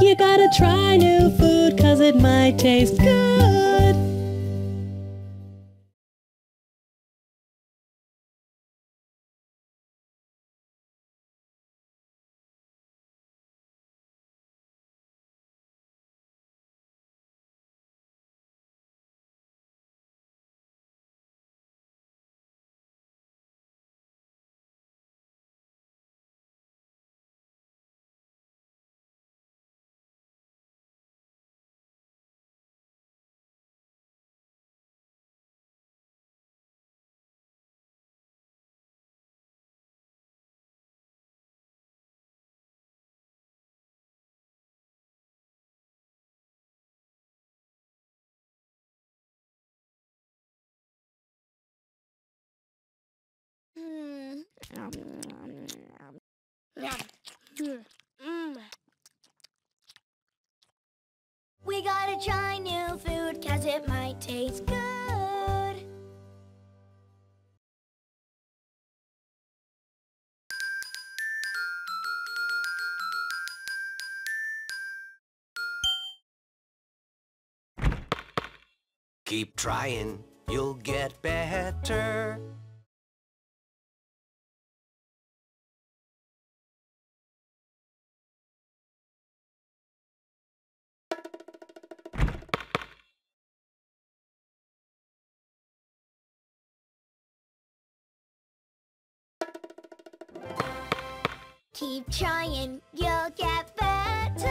You gotta try new food cause it might taste good. We gotta try new food cause it might taste good. Keep trying, you'll get better. Keep trying, you'll get better.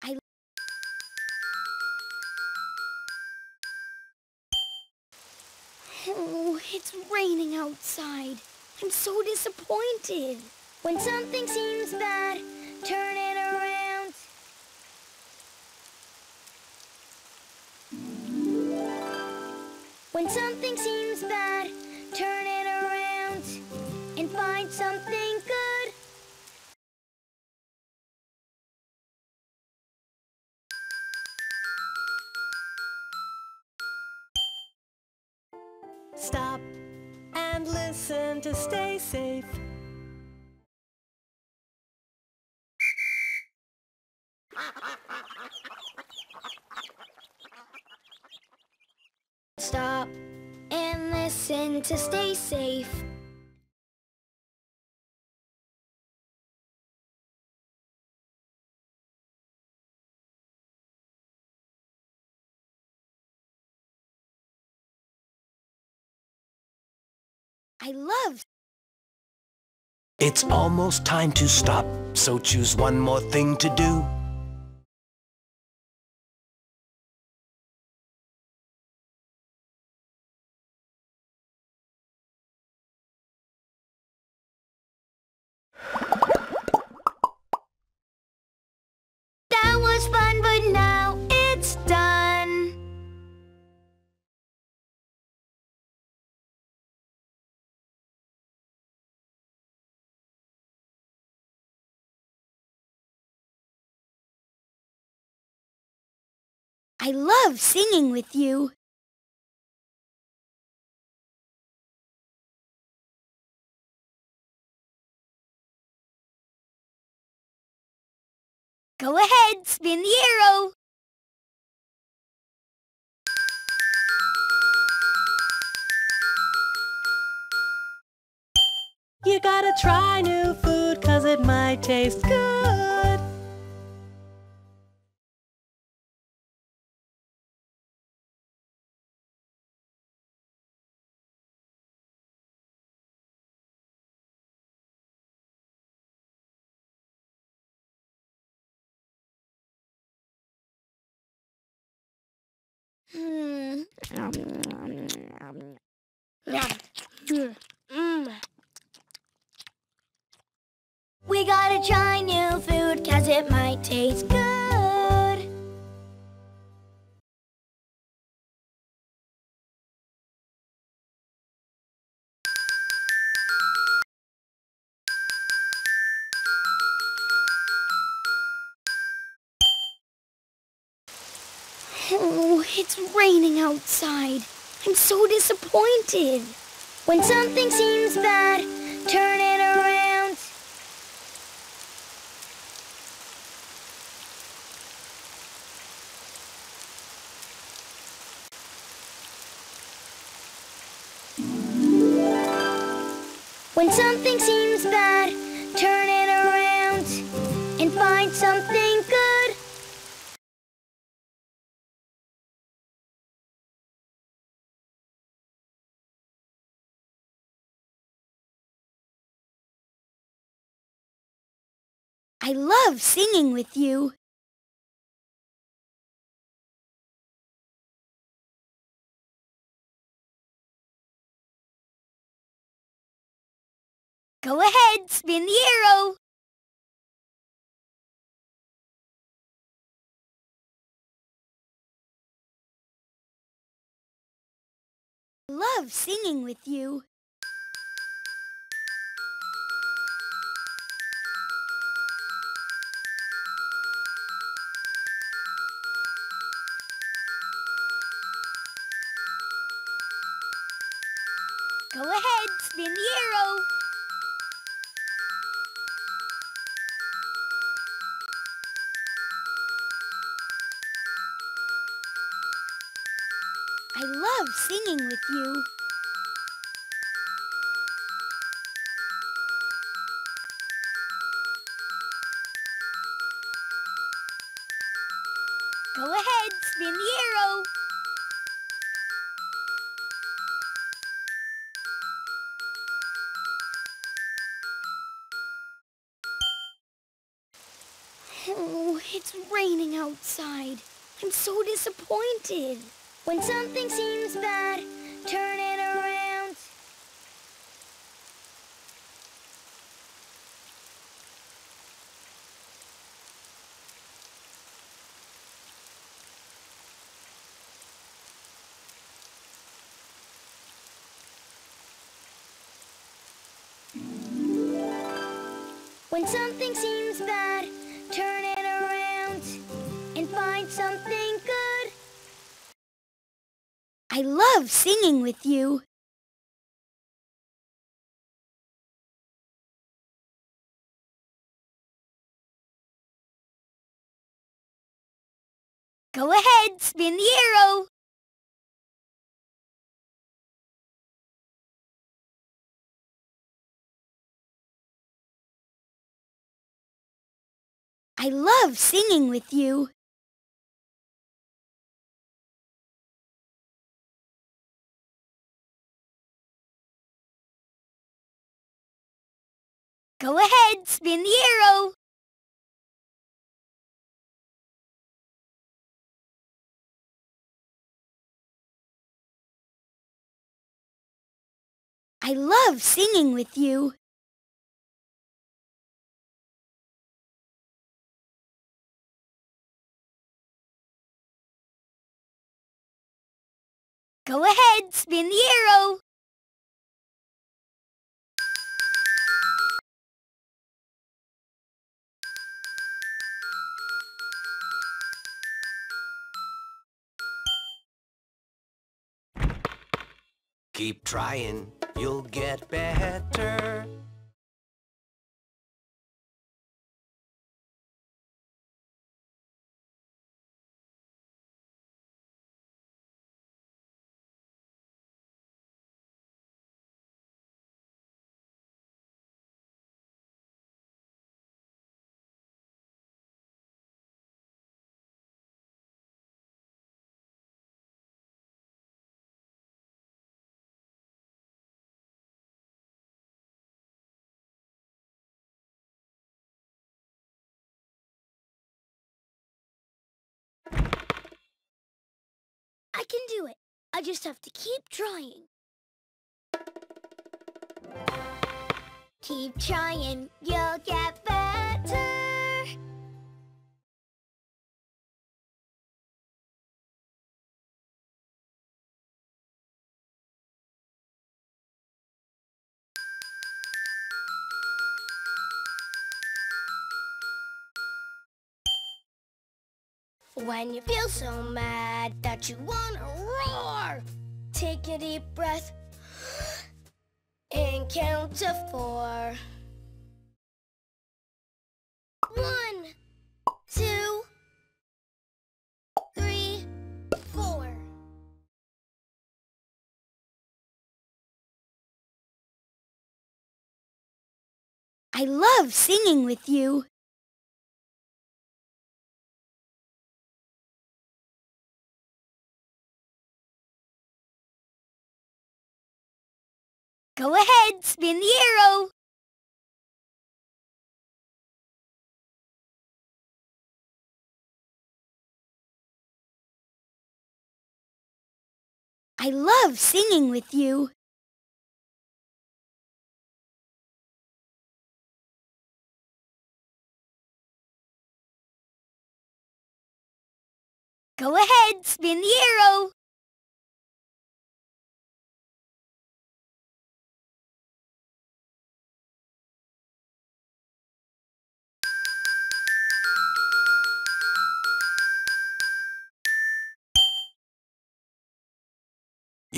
I Oh, it's raining outside. I'm so disappointed. When something seems bad, turn it around. When something seems bad, turn it around and find something good. Stop and listen to stay safe. Stay safe. I love It's almost time to stop, so choose one more thing to do. I love singing with you. Go ahead, spin the arrow. You gotta try new food cause it might taste good. Hmm. Oh, it's raining outside. I'm so disappointed. When something seems bad, turn it around. When something seems bad, I love singing with you. Go ahead, spin the arrow. Love singing with you. Go ahead, spin the arrow. I love singing with you. Oh, it's raining outside. I'm so disappointed. When something seems bad, turn it around. When something seems bad, love singing with you. Go ahead, spin the arrow. I love singing with you. Go ahead, spin the arrow. I love singing with you. Go ahead, spin the arrow. Keep trying, you'll get better. I can do it. I just have to keep trying. Keep trying, you'll get better. When you feel so mad that you wanna roar, take a deep breath and count to four. One, two, three, four. I love singing with you. Go ahead, spin the arrow. I love singing with you. Go ahead, spin the arrow.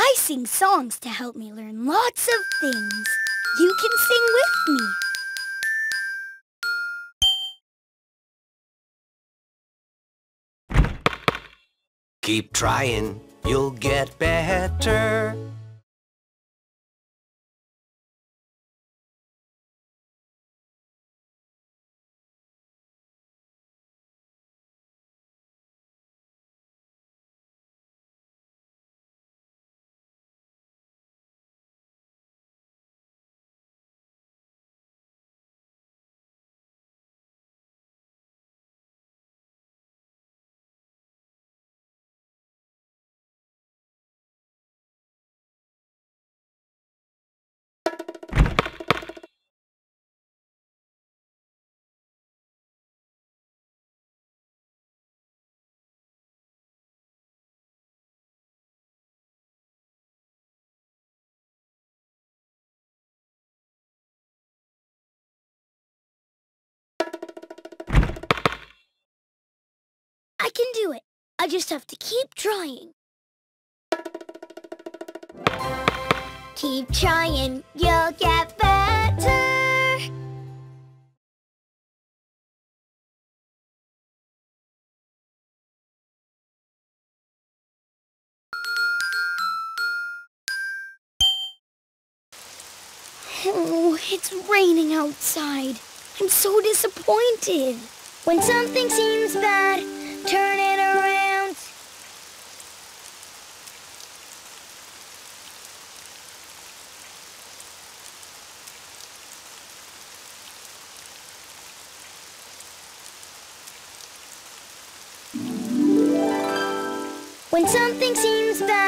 I sing songs to help me learn lots of things. You can sing with me. Keep trying, you'll get better. Can do it. I just have to keep trying. Keep trying, you'll get better. Oh, it's raining outside. I'm so disappointed. When something seems bad, turn it around. When something seems bad,